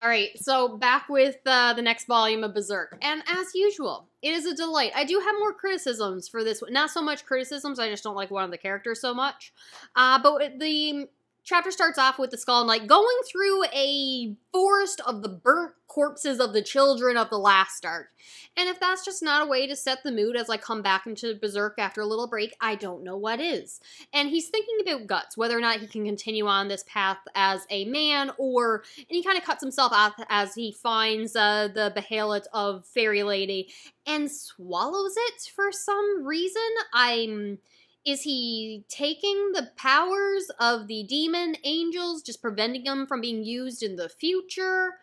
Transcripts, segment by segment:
All right, so back with uh, the next volume of Berserk. And as usual, it is a delight. I do have more criticisms for this. One. Not so much criticisms, I just don't like one of the characters so much. Uh, but the chapter starts off with the Skull Knight going through a forest of the burnt corpses of the children of the last arc. And if that's just not a way to set the mood as I come back into Berserk after a little break, I don't know what is. And he's thinking about guts, whether or not he can continue on this path as a man, or and he kind of cuts himself off as he finds uh, the Behelit of Fairy Lady and swallows it for some reason. I'm is he taking the powers of the demon angels, just preventing them from being used in the future?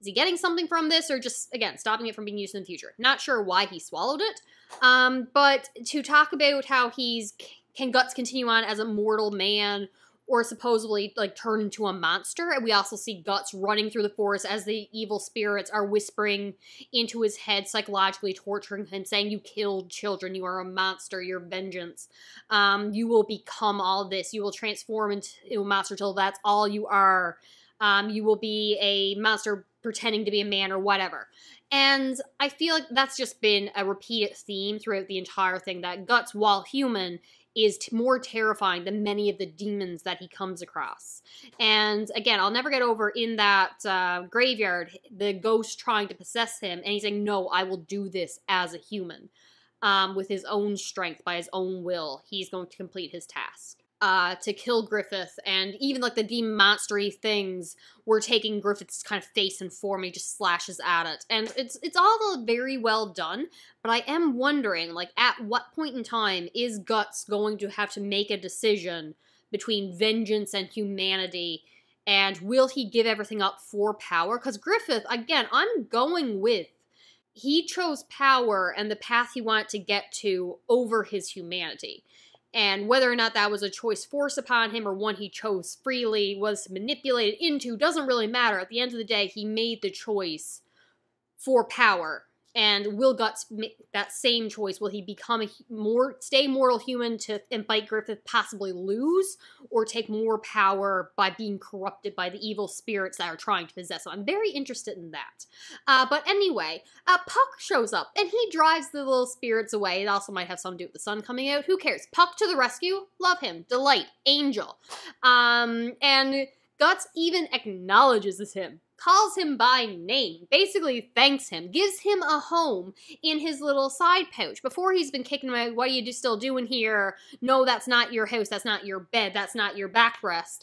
Is he getting something from this or just, again, stopping it from being used in the future? Not sure why he swallowed it. Um, but to talk about how he's, can Guts continue on as a mortal man or supposedly like turn into a monster. And we also see Guts running through the forest as the evil spirits are whispering into his head, psychologically torturing him, saying, You killed children, you are a monster, your vengeance. Um, you will become all this. You will transform into a monster till that's all you are. Um, you will be a monster pretending to be a man or whatever. And I feel like that's just been a repeated theme throughout the entire thing that Guts, while human, is more terrifying than many of the demons that he comes across. And again, I'll never get over in that uh, graveyard the ghost trying to possess him, and he's saying, "No, I will do this as a human." Um, with his own strength, by his own will, he's going to complete his task uh, to kill Griffith, and even like the demon monstery things were taking Griffith's kind of face and form. He just slashes at it, and it's it's all very well done. But I am wondering, like, at what point in time is Guts going to have to make a decision between vengeance and humanity? And will he give everything up for power? Because Griffith, again, I'm going with he chose power and the path he wanted to get to over his humanity. And whether or not that was a choice forced upon him or one he chose freely, was manipulated into, doesn't really matter. At the end of the day, he made the choice for power and will Guts make that same choice? Will he become a more stay mortal human to and fight Griffith, possibly lose, or take more power by being corrupted by the evil spirits that are trying to possess him? I'm very interested in that. Uh, but anyway, uh, Puck shows up and he drives the little spirits away. It also might have something to do with the sun coming out. Who cares? Puck to the rescue. Love him. Delight. Angel. Um, and Guts even acknowledges him calls him by name, basically thanks him, gives him a home in his little side pouch. Before he's been kicking him out, what are you still doing here? No, that's not your house, that's not your bed, that's not your backrest.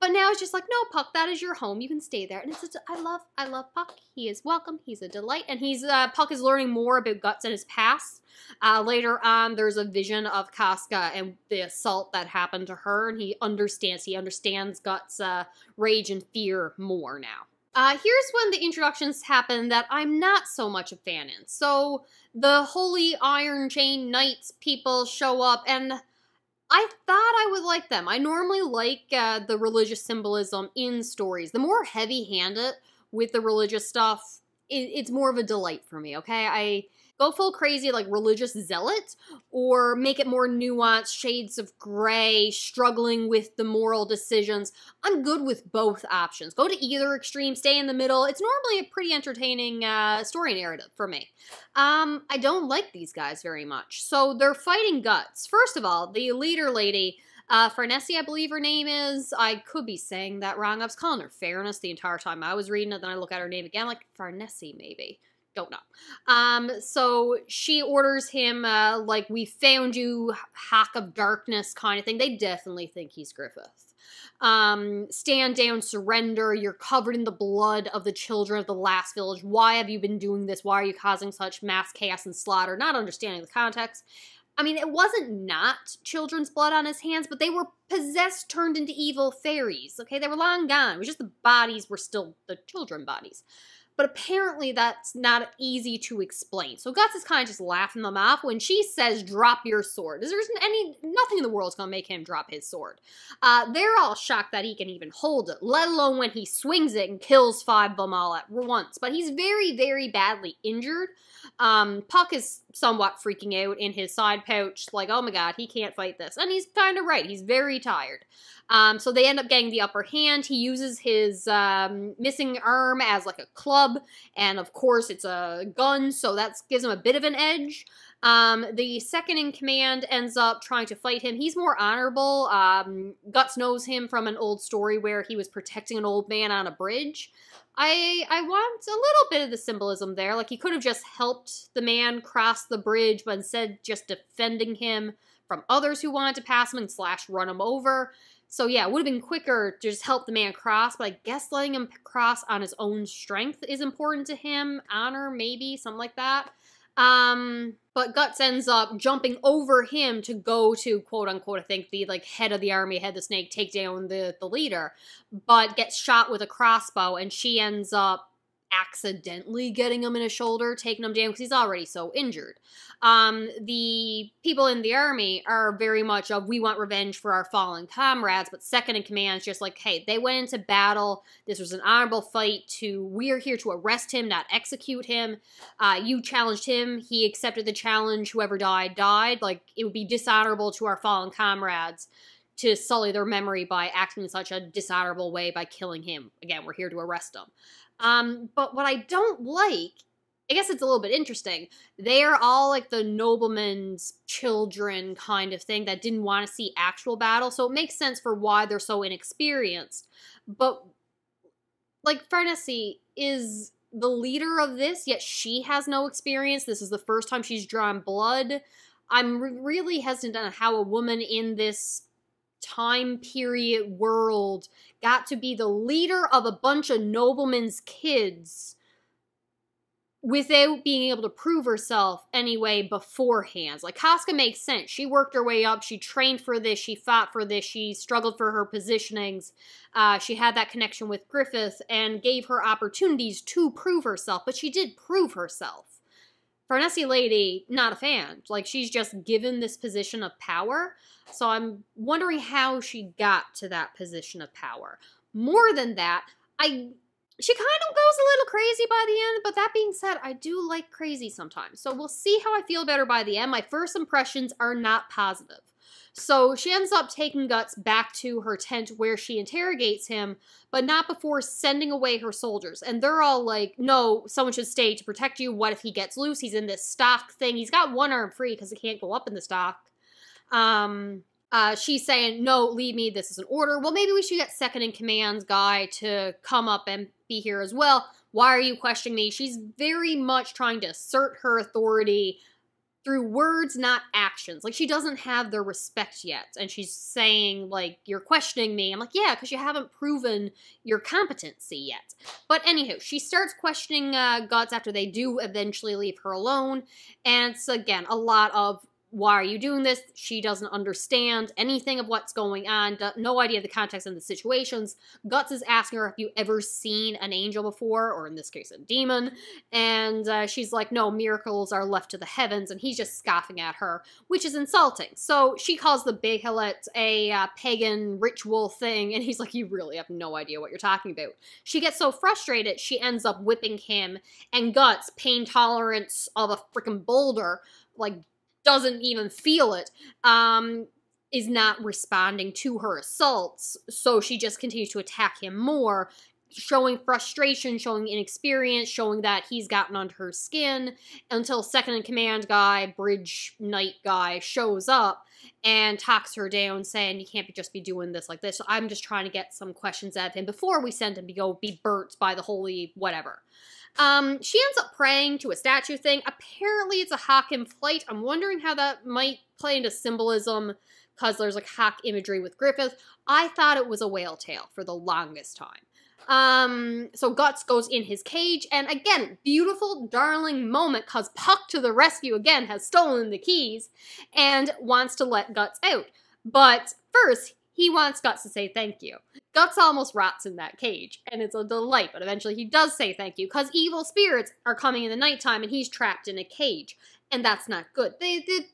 But now it's just like, no, Puck, that is your home. You can stay there. And it's just, I love, I love Puck. He is welcome. He's a delight. And he's, uh, Puck is learning more about Guts and his past. Uh, later on, there's a vision of Casca and the assault that happened to her, and he understands. He understands Guts' uh, rage and fear more now. Uh, here's when the introductions happen that I'm not so much a fan in. So the Holy Iron Chain Knights people show up, and I thought I would like them. I normally like uh, the religious symbolism in stories. The more heavy-handed with the religious stuff, it, it's more of a delight for me, okay? I go full crazy like religious zealot or make it more nuanced shades of gray struggling with the moral decisions i'm good with both options go to either extreme stay in the middle it's normally a pretty entertaining uh, story narrative for me um, i don't like these guys very much so they're fighting guts first of all the leader lady uh, Farnese, I believe her name is. I could be saying that wrong. I was calling her Fairness the entire time I was reading it. Then I look at her name again, like Farnese, maybe don't know. Um, so she orders him, uh, like, we found you, hack of darkness kind of thing. They definitely think he's Griffith. Um, stand down, surrender. You're covered in the blood of the children of the last village. Why have you been doing this? Why are you causing such mass chaos and slaughter? Not understanding the context. I mean, it wasn't not children's blood on his hands, but they were possessed, turned into evil fairies. Okay, they were long gone. It was just the bodies were still the children bodies but apparently that's not easy to explain. So Guts is kind of just laughing them off when she says, drop your sword. There's any, nothing in the world's going to make him drop his sword. Uh, they're all shocked that he can even hold it, let alone when he swings it and kills five of them all at once. But he's very, very badly injured. Um, Puck is somewhat freaking out in his side pouch, like, oh my god, he can't fight this. And he's kind of right. He's very tired. Um, so they end up getting the upper hand. He uses his um, missing arm as like a club, and of course it's a gun, so that gives him a bit of an edge. Um, the second in command ends up trying to fight him. He's more honorable. Um, Guts knows him from an old story where he was protecting an old man on a bridge. I I want a little bit of the symbolism there. Like he could have just helped the man cross the bridge, but instead just defending him from others who wanted to pass him and slash run him over. So yeah, it would have been quicker to just help the man cross, but I guess letting him cross on his own strength is important to him. Honor, maybe, something like that. Um, but Guts ends up jumping over him to go to quote unquote, I think the like head of the army, head of the snake, take down the the leader, but gets shot with a crossbow, and she ends up accidentally getting him in his shoulder, taking him down because he's already so injured. Um, the people in the army are very much of we want revenge for our fallen comrades, but second in command is just like, hey, they went into battle. This was an honorable fight. To we're here to arrest him, not execute him. Uh, you challenged him. He accepted the challenge. Whoever died died. Like it would be dishonorable to our fallen comrades to sully their memory by acting in such a dishonorable way by killing him. Again, we're here to arrest him. Um, but what I don't like, I guess it's a little bit interesting. They are all like the nobleman's children kind of thing that didn't want to see actual battle, so it makes sense for why they're so inexperienced. But like Farnese is the leader of this, yet she has no experience. This is the first time she's drawn blood. I'm re- really hesitant on how a woman in this time period world got to be the leader of a bunch of noblemen's kids without being able to prove herself anyway beforehand. Like Casca makes sense. She worked her way up. She trained for this. She fought for this. She struggled for her positionings. Uh, she had that connection with Griffith and gave her opportunities to prove herself. But she did prove herself. Farnese Lady, not a fan. Like she's just given this position of power. So I'm wondering how she got to that position of power. More than that, I she kind of goes a little crazy by the end, but that being said, I do like crazy sometimes. So we'll see how I feel better by the end. My first impressions are not positive. So she ends up taking Guts back to her tent where she interrogates him, but not before sending away her soldiers. And they're all like, no, someone should stay to protect you. What if he gets loose? He's in this stock thing. He's got one arm free because he can't go up in the stock. Um, uh, she's saying, no, leave me. This is an order. Well, maybe we should get second in command's guy to come up and be here as well. Why are you questioning me? She's very much trying to assert her authority through words, not actions. Like she doesn't have their respect yet. And she's saying, like, you're questioning me. I'm like, yeah, because you haven't proven your competency yet. But anywho, she starts questioning uh, Guts after they do eventually leave her alone. And it's again a lot of why are you doing this? She doesn't understand anything of what's going on, no idea of the context and the situations. Guts is asking her, have you ever seen an angel before? Or in this case, a demon. And uh, she's like, no, miracles are left to the heavens. And he's just scoffing at her, which is insulting. So she calls the Behelit a uh, pagan ritual thing. And he's like, you really have no idea what you're talking about. She gets so frustrated, she ends up whipping him. And Guts, pain tolerance of a freaking boulder, like doesn't even feel it, um, is not responding to her assaults. So she just continues to attack him more, showing frustration, showing inexperience, showing that he's gotten under her skin until second in command guy, bridge knight guy, shows up and talks her down, saying, You can't be just be doing this like this. So I'm just trying to get some questions at him before we send him to go be burnt by the holy whatever. Um, she ends up praying to a statue thing. Apparently, it's a hawk in flight. I'm wondering how that might play into symbolism because there's like hawk imagery with Griffith. I thought it was a whale tail for the longest time. Um, so Guts goes in his cage, and again, beautiful, darling moment because Puck to the rescue again has stolen the keys and wants to let Guts out. But first, he wants Guts to say thank you. Guts almost rots in that cage, and it's a delight, but eventually he does say thank you, because evil spirits are coming in the nighttime and he's trapped in a cage, and that's not good. They, the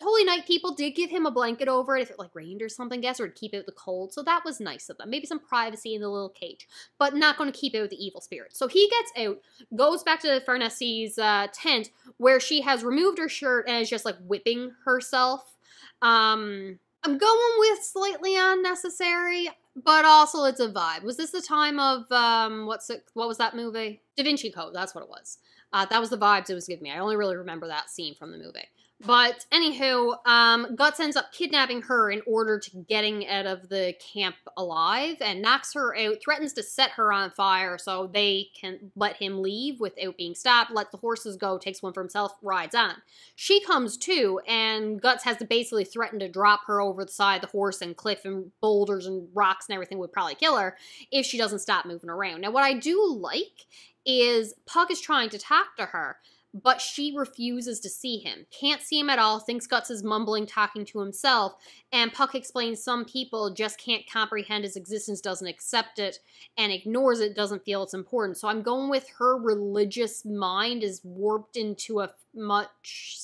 Holy Knight people did give him a blanket over it if it like rained or something, guess, or to keep out the cold, so that was nice of them. Maybe some privacy in the little cage, but not going to keep out the evil spirits. So he gets out, goes back to Farnese's uh, tent, where she has removed her shirt and is just like whipping herself. Um, I'm going with slightly unnecessary, but also it's a vibe. Was this the time of um what's it what was that movie? Da Vinci Code, that's what it was. Uh, that was the vibes it was giving me. I only really remember that scene from the movie. But anywho, um, Guts ends up kidnapping her in order to getting out of the camp alive and knocks her out, threatens to set her on fire so they can let him leave without being stopped, let the horses go, takes one for himself, rides on. She comes too, and Guts has to basically threaten to drop her over the side of the horse and cliff and boulders and rocks and everything would probably kill her if she doesn't stop moving around. Now, what I do like is Puck is trying to talk to her, but she refuses to see him. Can't see him at all, thinks Guts is mumbling, talking to himself, and Puck explains some people just can't comprehend his existence, doesn't accept it, and ignores it, doesn't feel it's important. So I'm going with her religious mind is warped into a much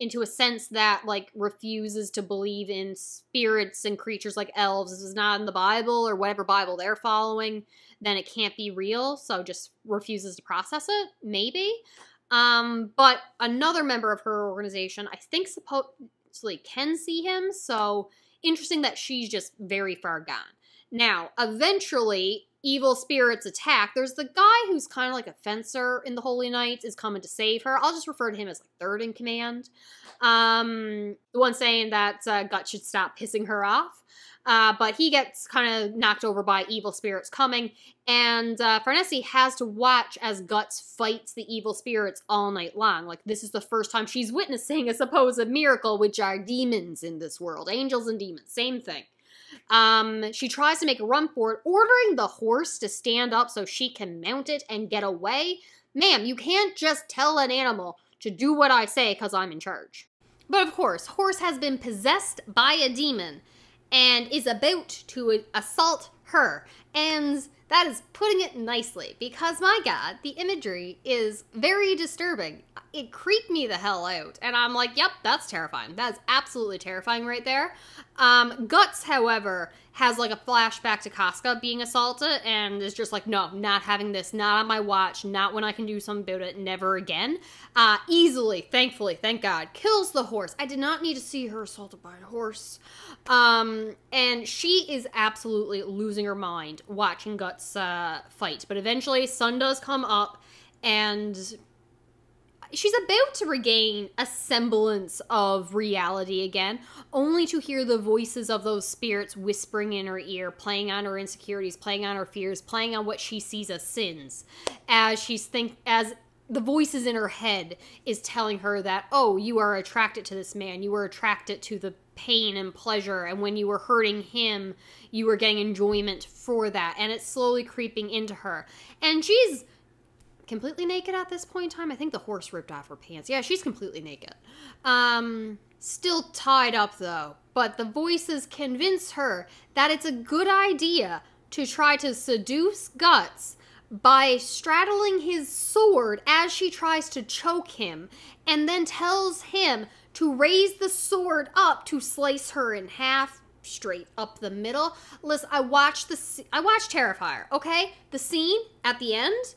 into a sense that like refuses to believe in spirits and creatures like elves. This is not in the Bible or whatever Bible they're following, then it can't be real, so just refuses to process it, maybe. Um, but another member of her organization, I think supposedly can see him, so interesting that she's just very far gone. Now, eventually, evil spirits attack. There's the guy who's kind of like a fencer in the Holy Knights is coming to save her. I'll just refer to him as like third in command. Um, the one saying that uh, Gut should stop pissing her off. Uh, but he gets kind of knocked over by evil spirits coming, and uh, Farnese has to watch as Guts fights the evil spirits all night long. Like, this is the first time she's witnessing a supposed miracle, which are demons in this world. Angels and demons, same thing. Um, she tries to make a run for it, ordering the horse to stand up so she can mount it and get away. Ma'am, you can't just tell an animal to do what I say because I'm in charge. But of course, Horse has been possessed by a demon and is about to assault her. And that is putting it nicely because, my God, the imagery is very disturbing. It creeped me the hell out. And I'm like, yep, that's terrifying. That's absolutely terrifying right there. Um, Guts, however, has like a flashback to Casca being assaulted and is just like, no, not having this, not on my watch, not when I can do something about it, never again. Uh, easily, thankfully, thank God, kills the horse. I did not need to see her assaulted by a horse. Um, and she is absolutely losing her mind watching Guts uh, fight. But eventually, Sun does come up and she's about to regain a semblance of reality again, only to hear the voices of those spirits whispering in her ear, playing on her insecurities, playing on her fears, playing on what she sees as sins, as she's think as the voices in her head is telling her that oh you are attracted to this man you are attracted to the pain and pleasure and when you were hurting him you were getting enjoyment for that. And it's slowly creeping into her. And she's completely naked at this point in time. I think the horse ripped off her pants. Yeah, she's completely naked. Um, still tied up though. But the voices convince her that it's a good idea to try to seduce Guts by straddling his sword as she tries to choke him, and then tells him to raise the sword up to slice her in half straight up the middle. Listen, I watched the I watched Terrifier, okay? The scene at the end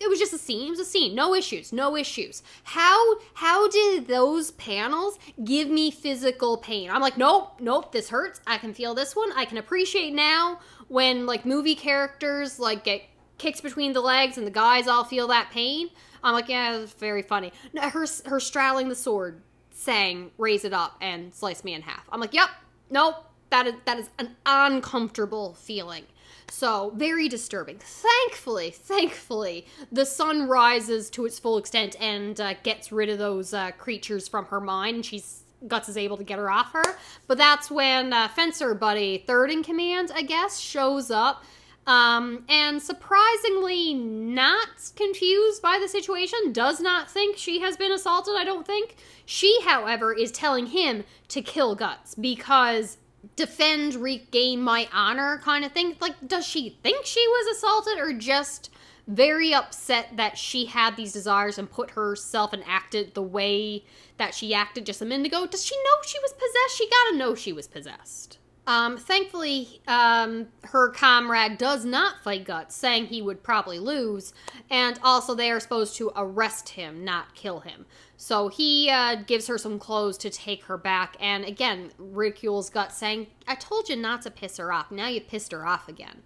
it was just a scene. It was a scene. No issues. No issues. How how did those panels give me physical pain? I'm like, nope, nope, this hurts. I can feel this one. I can appreciate now when like movie characters like get kicks between the legs and the guys all feel that pain. I'm like, yeah, it's very funny. Her her straddling the sword saying, raise it up and slice me in half. I'm like, yep, nope, that is that is an uncomfortable feeling. So, very disturbing. Thankfully, thankfully, the sun rises to its full extent and uh, gets rid of those uh, creatures from her mind, and she's Guts is able to get her off her. But that's when uh, Fencer Buddy, third in command, I guess, shows up. Um, and surprisingly not confused by the situation, does not think she has been assaulted, I don't think. She, however, is telling him to kill Guts because defend, regain my honor kind of thing. Like, does she think she was assaulted or just very upset that she had these desires and put herself and acted the way that she acted just a minute ago? Does she know she was possessed? She gotta know she was possessed. Um, thankfully, um, her comrade does not fight Guts, saying he would probably lose, and also they are supposed to arrest him, not kill him. So he uh, gives her some clothes to take her back, and again, ridicules Guts, saying, I told you not to piss her off. Now you pissed her off again.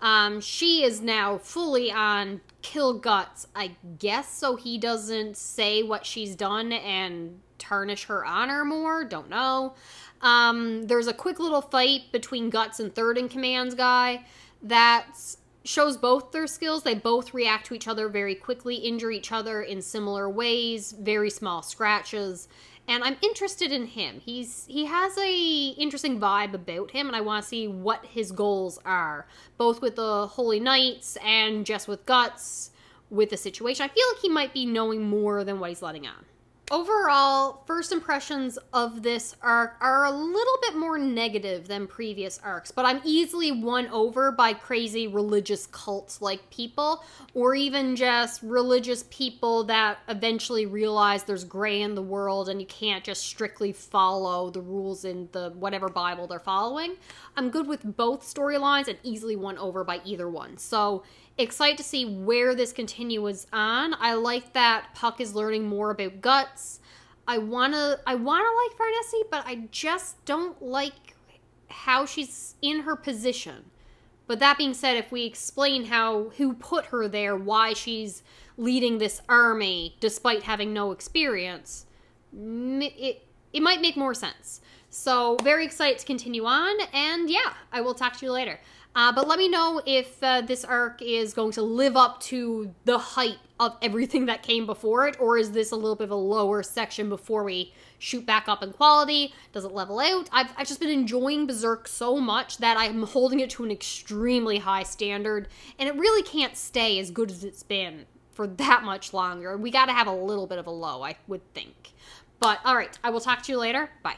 Um, she is now fully on kill Guts, I guess, so he doesn't say what she's done and tarnish her honor more. Don't know. Um, there's a quick little fight between Guts and Third in Command's guy that shows both their skills. They both react to each other very quickly, injure each other in similar ways, very small scratches. And I'm interested in him. He's he has a interesting vibe about him, and I want to see what his goals are, both with the Holy Knights and just with Guts with the situation. I feel like he might be knowing more than what he's letting on. Overall, first impressions of this arc are a little bit more negative than previous arcs, but I'm easily won over by crazy religious cults like people, or even just religious people that eventually realize there's gray in the world and you can't just strictly follow the rules in the whatever Bible they're following. I'm good with both storylines and easily won over by either one. So excited to see where this continues on. I like that Puck is learning more about guts. I wanna I wanna like Farnese, but I just don't like how she's in her position. But that being said, if we explain how who put her there, why she's leading this army despite having no experience, it it might make more sense. So very excited to continue on, and yeah, I will talk to you later. Uh, but let me know if uh, this arc is going to live up to the height of everything that came before it, or is this a little bit of a lower section before we shoot back up in quality? Does it level out? I've, I've just been enjoying Berserk so much that I'm holding it to an extremely high standard, and it really can't stay as good as it's been for that much longer. We gotta have a little bit of a low, I would think. But all right, I will talk to you later. Bye.